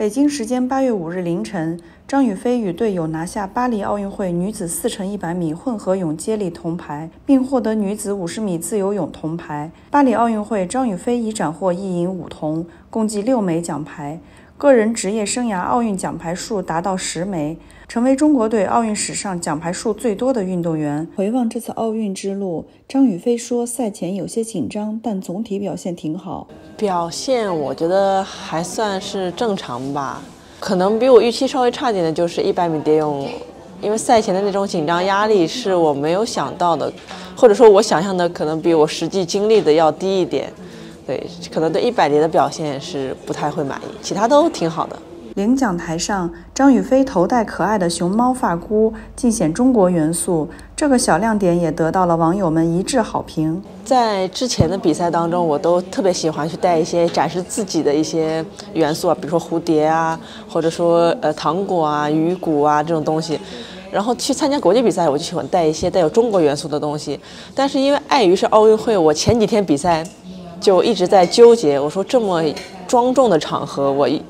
北京时间八月五日凌晨，张雨霏与队友拿下巴黎奥运会女子四乘一百米混合泳接力铜牌，并获得女子五十米自由泳铜牌。巴黎奥运会，张雨霏已斩获一银五铜，共计六枚奖牌，个人职业生涯奥运奖牌数达到十枚，成为中国队奥运史上奖牌数最多的运动员。回望这次奥运之路，张雨霏说：“赛前有些紧张，但总体表现挺好。”表现我觉得还算是正常吧，可能比我预期稍微差点的就是一百米蝶泳，因为赛前的那种紧张压力是我没有想到的，或者说我想象的可能比我实际经历的要低一点，对，可能对一百蝶的表现是不太会满意，其他都挺好的。领奖台上，张雨霏头戴可爱的熊猫发箍，尽显中国元素。这个小亮点也得到了网友们一致好评。在之前的比赛当中，我都特别喜欢去带一些展示自己的一些元素啊，比如说蝴蝶啊，或者说呃糖果啊、鱼骨啊这种东西。然后去参加国际比赛，我就喜欢带一些带有中国元素的东西。但是因为碍于是奥运会，我前几天比赛就一直在纠结。我说这么庄重的场合，我一。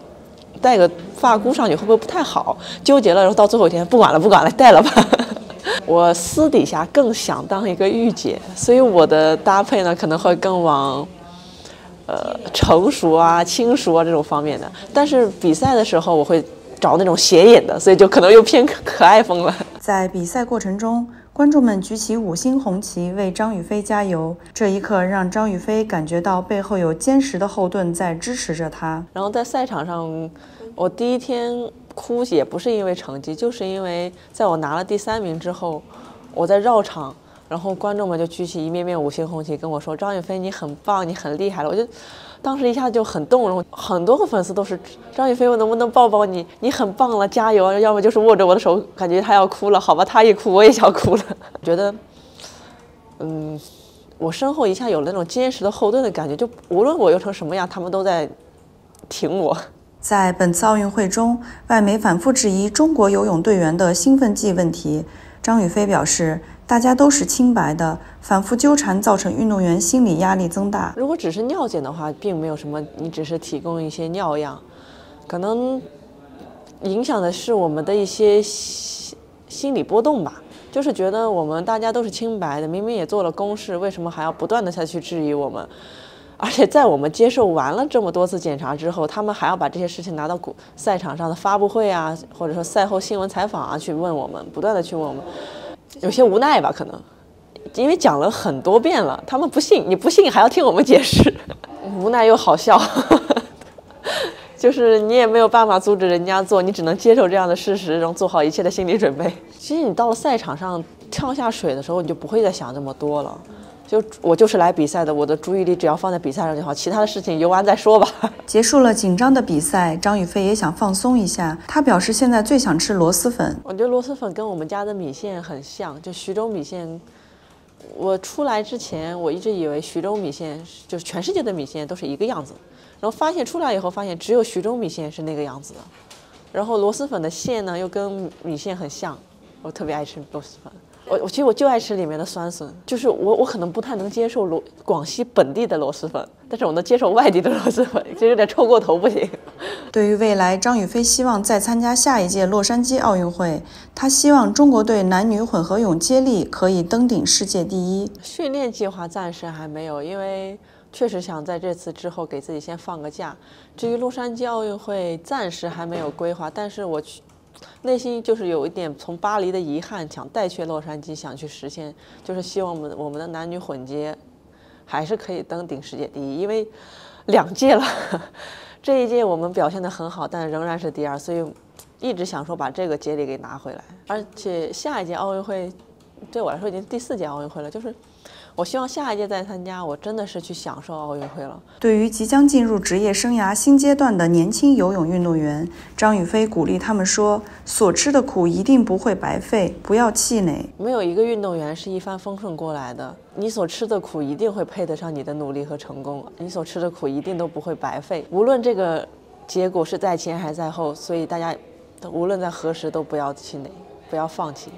戴个发箍上去会不会不太好？纠结了，然后到最后一天不管了，不管了，戴了吧。我私底下更想当一个御姐，所以我的搭配呢可能会更往呃成熟啊、轻熟啊这种方面的。但是比赛的时候我会找那种显眼的，所以就可能又偏可爱风了。在比赛过程中。观众们举起五星红旗为张雨霏加油，这一刻让张雨霏感觉到背后有坚实的后盾在支持着她。然后在赛场上，我第一天哭也不是因为成绩，就是因为在我拿了第三名之后，我在绕场，然后观众们就举起一面面五星红旗跟我说：“张雨霏，你很棒，你很厉害了。”我就。当时一下就很动容，很多个粉丝都是张雨霏，我能不能抱抱你？你很棒了，加油！要么就是握着我的手，感觉他要哭了。好吧，他一哭我也想哭了。觉得，嗯，我身后一下有了那种坚实的后盾的感觉，就无论我游成什么样，他们都在挺我。在本次奥运会中，外媒反复质疑中国游泳队员的兴奋剂问题。张雨霏表示。大家都是清白的，反复纠缠造成运动员心理压力增大。如果只是尿检的话，并没有什么，你只是提供一些尿样，可能影响的是我们的一些心心理波动吧。就是觉得我们大家都是清白的，明明也做了公示，为什么还要不断的下去质疑我们？而且在我们接受完了这么多次检查之后，他们还要把这些事情拿到赛场上的发布会啊，或者说赛后新闻采访啊去问我们，不断的去问我们。有些无奈吧，可能，因为讲了很多遍了，他们不信，你不信还要听我们解释，无奈又好笑，就是你也没有办法阻止人家做，你只能接受这样的事实，然后做好一切的心理准备。其实你到了赛场上跳下水的时候，你就不会再想这么多了。就我就是来比赛的，我的注意力只要放在比赛上就好，其他的事情游完再说吧。结束了紧张的比赛，张雨霏也想放松一下。她表示现在最想吃螺蛳粉。我觉得螺蛳粉跟我们家的米线很像，就徐州米线。我出来之前，我一直以为徐州米线就是全世界的米线都是一个样子，然后发现出来以后发现只有徐州米线是那个样子的。然后螺蛳粉的馅呢又跟米线很像，我特别爱吃螺蛳粉。我我其实我就爱吃里面的酸笋，就是我我可能不太能接受螺广西本地的螺蛳粉，但是我能接受外地的螺蛳粉，就有点臭过头不行。对于未来，张雨霏希望再参加下一届洛杉矶奥运会，她希望中国队男女混合泳接力可以登顶世界第一。训练计划暂时还没有，因为确实想在这次之后给自己先放个假。至于洛杉矶奥运会，暂时还没有规划，但是我去。内心就是有一点从巴黎的遗憾，想带去洛杉矶，想去实现，就是希望我们我们的男女混接还是可以登顶世界第一，因为两届了，这一届我们表现得很好，但仍然是第二，所以一直想说把这个接力给拿回来，而且下一届奥运会对我来说已经第四届奥运会了，就是。我希望下一届再参加，我真的是去享受奥运会了。对于即将进入职业生涯新阶段的年轻游泳运动员，张雨霏鼓励他们说：“所吃的苦一定不会白费，不要气馁。没有一个运动员是一帆风顺过来的，你所吃的苦一定会配得上你的努力和成功，你所吃的苦一定都不会白费。无论这个结果是在前还是在后，所以大家无论在何时都不要气馁，不要放弃。”